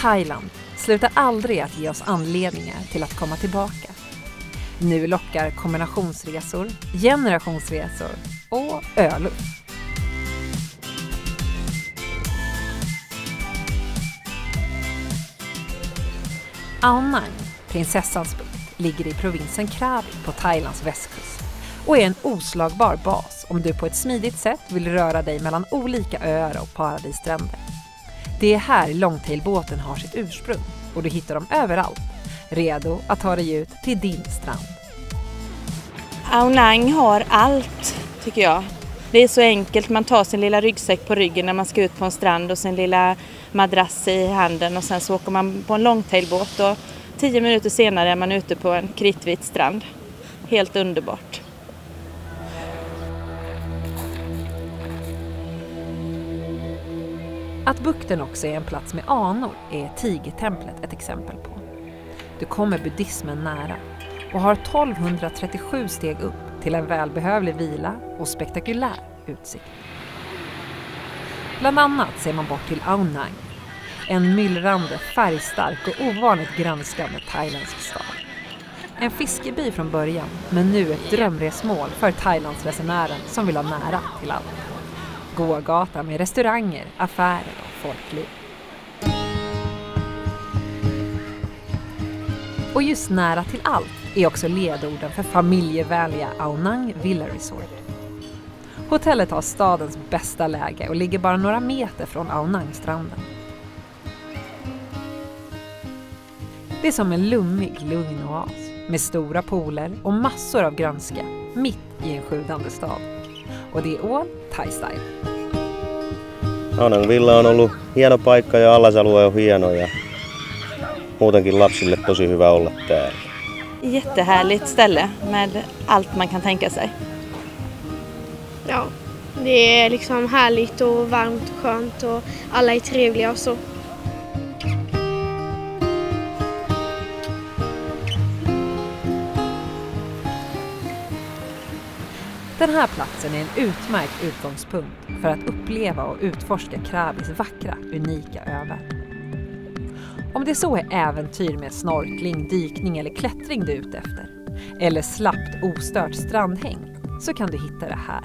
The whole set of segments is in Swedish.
Thailand slutar aldrig att ge oss anledningar till att komma tillbaka. Nu lockar kombinationsresor, generationsresor och öluff. Anang, Nang, prinsessans bukt, ligger i provinsen Krabi på Thailands västkust och är en oslagbar bas om du på ett smidigt sätt vill röra dig mellan olika öar och paradisstränder. Det är här longtailbåten har sitt ursprung och du hittar dem överallt, redo att ta dig ut till din strand. Aonang har allt, tycker jag. Det är så enkelt, man tar sin lilla ryggsäck på ryggen när man ska ut på en strand och sin lilla madrass i handen och sen så åker man på en longtailbåt och tio minuter senare är man ute på en kritvit strand. Helt underbart. Att bukten också är en plats med anor är Tigertemplet ett exempel på. Du kommer buddhismen nära och har 1237 steg upp till en välbehövlig vila och spektakulär utsikt. Bland annat ser man bort till Aonang, en myllrande, färgstark och ovanligt grönskande thailändsk stad. En fiskeby från början, men nu ett drömresmål för Thailandsresenären som vill ha nära till allt. Gågata med restauranger, affärer och folkliv. Och just nära till allt är också ledorden för familjevänliga Aonang Villa Resort. Hotellet har stadens bästa läge och ligger bara några meter från Aonang-stranden. Det är som en lummig, lugn oas med stora pooler och massor av grönska mitt i en sjudande stad. Och det är Thai style. Aunang Villa on ollut hieno paikka ja alasalue on hieno ja muutenkin lapsille tosi hyvä olla täällä. Jättehärligt ställe med allt man kan tänka sig. Ja, det är liksom härligt och varmt och skönt och alla är trevliga och så. Den här platsen är en utmärkt utgångspunkt för att uppleva och utforska Krabis vackra, unika övärld. Om det så är äventyr med snorkling, dykning eller klättring du är ute efter, eller slappt ostört strandhäng, så kan du hitta det här,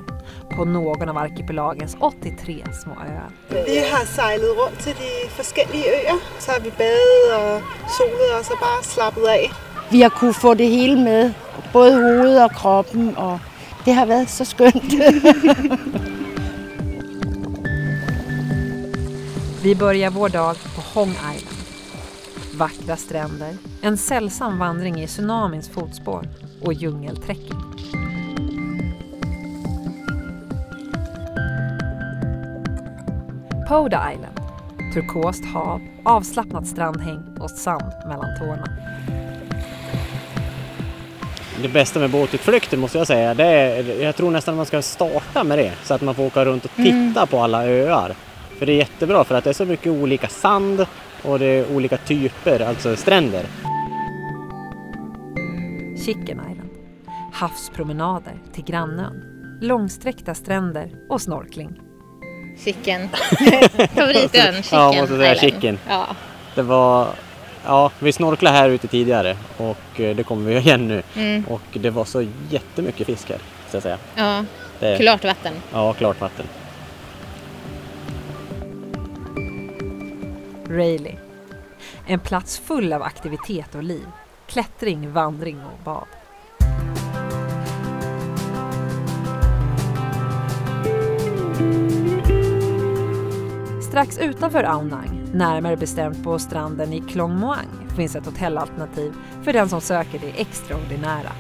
på någon av arkipelagens 83 små öar. Vi har sejlet runt till de forskellige øer, så har vi badet og solet os og bare slappet af. Vi har kunne få det hele med, både hovedet og kroppen, og det har været så skønt. Vi börjar vår dag på Hong Island. Vackra stränder, en sällsam vandring i tsunamins fotspår och djungeltrekking. Poda Island. Turkost hav, avslappnat strandhäng och sand mellan tårna. Det bästa med båtutflykter måste jag säga, det är, jag tror nästan man ska starta med det så att man får åka runt och titta på alla öar. För det är jättebra för att det är så mycket olika sand och det är olika typer, alltså stränder. Chicken Island. Havspromenader till grannön. Långsträckta stränder och snorkling. Chicken. Favoritön, Chicken Ja, måste säga Island. chicken. Ja. Det var, ja, vi snorklade här ute tidigare och eh, det kommer vi igen nu. Mm. Och det var så jättemycket fisk här, ska jag säga. ja, Det, klart vatten. Ja, klart vatten. Rayleigh. En plats full av aktivitet och liv. Klättring, vandring och bad. Strax utanför Aonang, närmare bestämt på stranden i Klong Moang finns ett hotellalternativ för den som söker det extraordinära.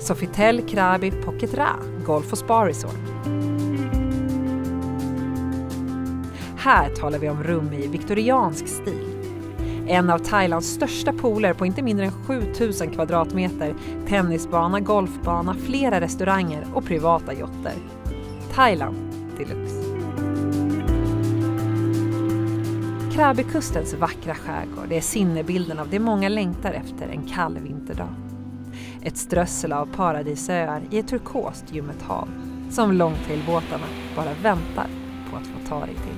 Sofitel Krabi Pocket Ra Golf och Spa Resort. Här talar vi om rum i viktoriansk stil. En av Thailands största pooler på inte mindre än 7000 kvadratmeter, tennisbana, golfbana, flera restauranger och privata jotter. Thailand deluxe. Krabikustens vackra skärgård är sinnebilden av det många längtar efter en kall vinterdag. Ett strössel av paradisöar i ett turkost ljummet hav som långtailbåtarna bara väntar på att få ta dig till.